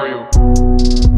for you.